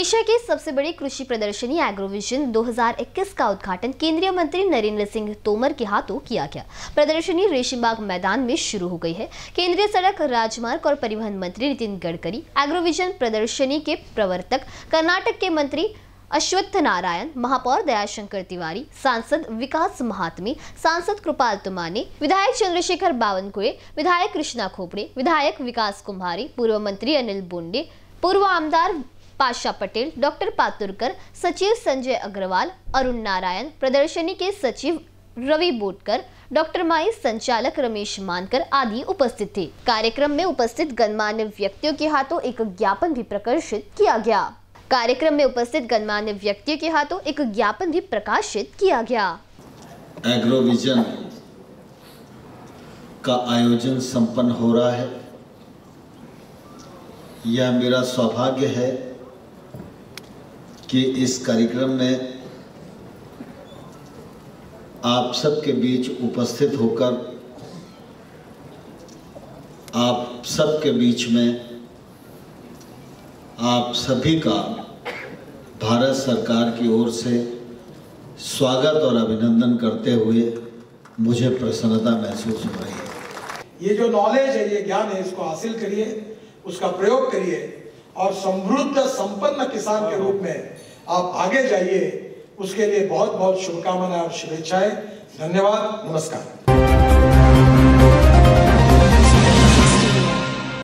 Asia की सबसे बड़ी कृषि प्रदर्शनी एग्रोविजन 2021 का उद्घाटन केंद्रीय मंत्री नरेंद्र सिंह तोमर के हाथों किया गया। प्रदर्शनी रेशीमबाग मैदान में शुरू हो गई है। केंद्रीय सड़क, राजमार्ग और परिवहन मंत्री नितिन गडकरी एग्रोविजन प्रदर्शनी के प्रवर्तक, कर्नाटक के मंत्री अश्वत्थ नारायण महापौर दयाशंकर तिवारी, सांसद विकास महात्मी, सांसद कृपाल तुमाने, विधायक चंद्रशेखर बावनकुळे, विधायक कृष्णा खोपड़े, विधायक विकास कुम्हारी, पूर्व मंत्री अनिल बोंडे, पूर्व आमदार पाशा पटेल, डॉक्टर पातुरकर, सचिव संजय अग्रवाल, अरुण नारायण, प्रदर्शनी के सचिव रवि बोटकर, डॉक्टर माई संचालक रमेश मानकर आदि उपस्थित थे। कार्यक्रम में उपस्थित गणमान्य व्यक्तियों के हाथों एक ज्ञापन भी प्रकाशित किया गया। कार्यक्रम में उपस्थित गणमान्य व्यक्तियों के हाथों एक ज्ञापन भी प्रकाशित किया गया। एग्रोविजन का आयोजन संपन्न हो रहा है। यह मेरा सौभाग्य है कि इस कार्यक्रम में आप सबके बीच उपस्थित होकर, आप सबके बीच में, आप सभी का भारत सरकार की ओर से स्वागत और अभिनंदन करते हुए मुझे प्रसन्नता महसूस हो रही है। ये जो नॉलेज है, ये ज्ञान है, इसको हासिल करिए, उसका प्रयोग करिए। और समृद्ध, संपन्न किसान के रूप में आप आगे जाइए। उसके लिए बहुत बहुत शुभकामनाएँ और शुभेच्छाएँ। धन्यवाद, नमस्कार।